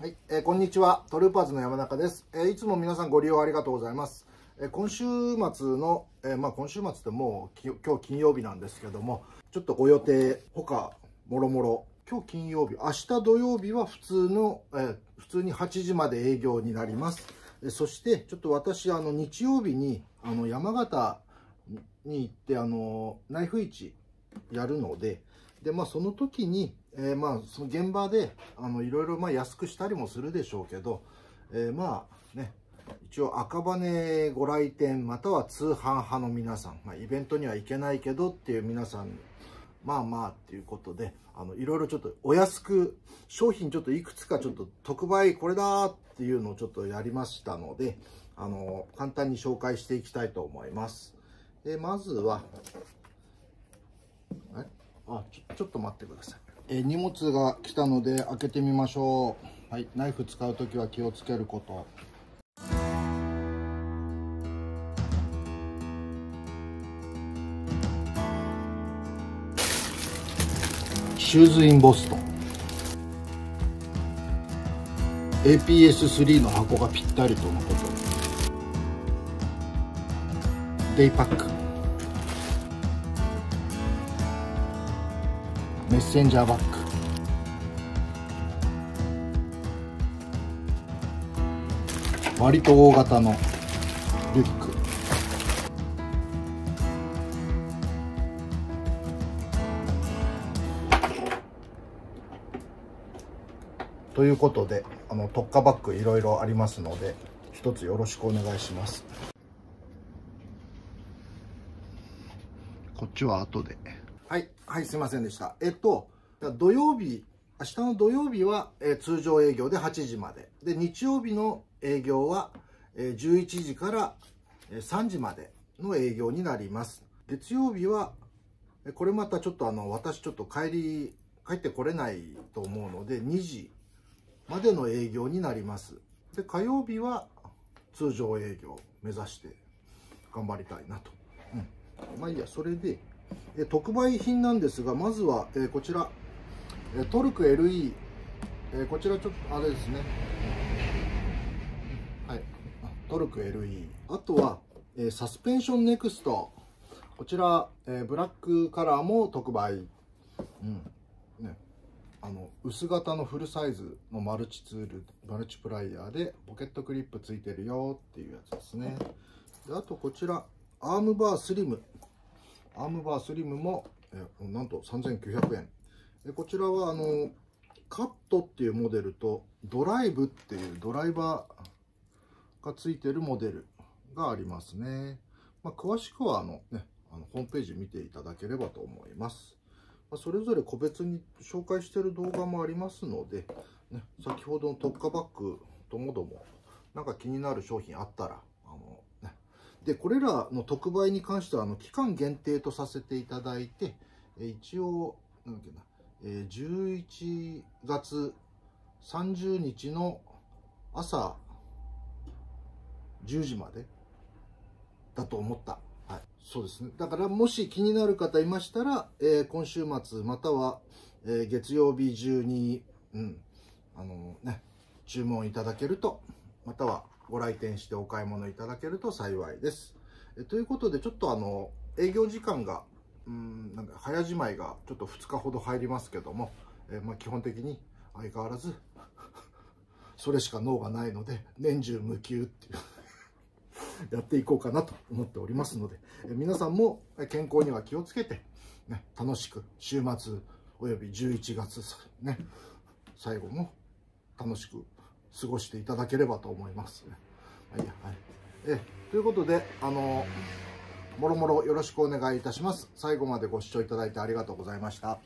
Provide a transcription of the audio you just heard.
はい、えー、こんにちは。トルーパーズの山中です。えー、いつも皆さんご利用ありがとうございます。えー、今週末の、えまあ今週末ってもう今日金曜日なんですけども、ちょっとご予定、他、もろもろ、今日金曜日、明日土曜日は普通の、え普通に8時まで営業になります。えそして、ちょっと私、あの、日曜日に、あの、山形に行って、あの、ナイフ市やるので、で、まあその時に、えー、まあその現場であのいろいろまあ安くしたりもするでしょうけど、えー、まあね一応赤羽ご来店または通販派の皆さん、まあ、イベントには行けないけどっていう皆さんまあまあっていうことであのいろいろちょっとお安く商品ちょっといくつかちょっと特売これだっていうのをちょっとやりましたのであの簡単に紹介していきたいと思います。えまずはあちょちょっと待ってください。え荷物が来たので開けてみましょう。はいナイフ使う時は気をつけること。シューズインボストン。APS3 の箱がぴったりとのこと。デイパック。メッセンジャーバッグ割と大型のリュック。ということであの特化バッグいろいろありますので一つよろしくお願いします。こっちは後で。はい、はい、すいませんでした。えっと、土曜日、明日の土曜日は、えー、通常営業で8時まで。で、日曜日の営業は、えー、11時から、えー、3時までの営業になります。月曜日は、これまたちょっとあの、私ちょっと帰り、帰ってこれないと思うので、2時までの営業になります。で、火曜日は通常営業目指して頑張りたいなと。うん。まあいいや、それで、え特売品なんですがまずは、えこちら、えトルク LE、えこちらちょっとあれですね。はい。トルク LE あとは、えサスペンションネクスト。こちら、えブラックカラーも特売。うん。ね。あの薄型のフルサイズのマルチツールマルチプライヤーでポケットクリップついてるよっていうやつですね。であとこちらアームバースリム。アームバースリムも、えなんと3900円。でこちらはあのカットっていうモデルとドライブっていうドライバーがついてるモデルがありますね。まあ、詳しくはあの、ね、あのホームページ見ていただければと思います。それぞれ個別に紹介している動画もありますので、ね、先ほどの特化バッグともどもなんか気になる商品あったらで、これらの特売に関しては、あの、期間限定とさせていただいて、一応、なんだっけな、えー、11月30日の朝10時までだと思った。はい。そうですね。だから、もし気になる方いましたら、えー、今週末、または、えー、月曜日中に、うん、あのね、注文いただけると、またはご来店してお買い物いただけると幸いです。えということで、ちょっとあの、営業時間が、うん、なんだ、早じまいがちょっと2日ほど入りますけども、えまあ、基本的に相変わらず それしか脳がないので、年中無休っていう やっていこうかなと思っておりますので、え皆さんも健康には気をつけて、ね、楽しく週末および11月、ね、最後も楽しく過ごしていただければと思います。はい、はい、えということで、あの、もろもろよろしくお願いいたします。最後までご視聴いただいてありがとうございました。